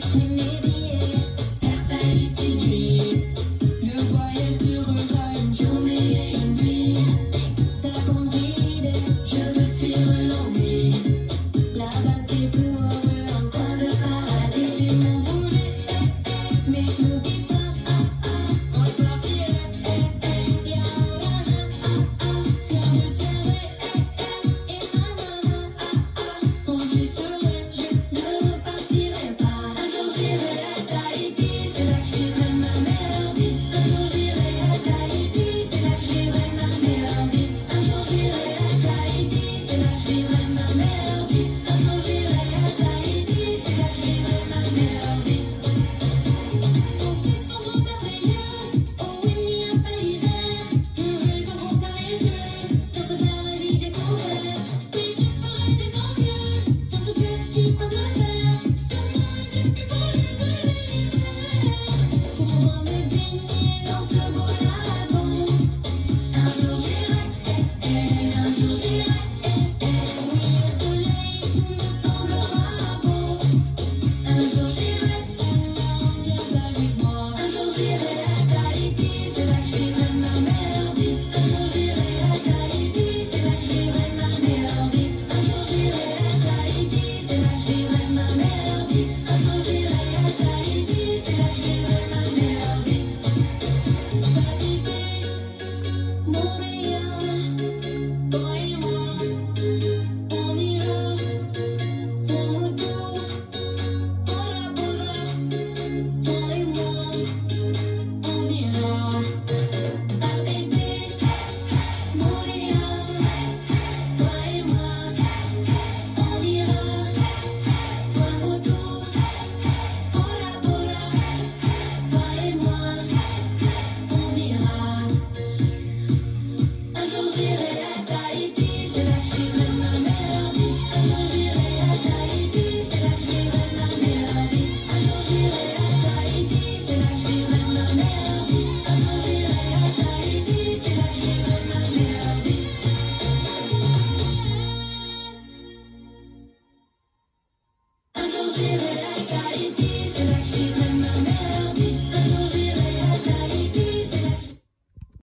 Un jour j'irai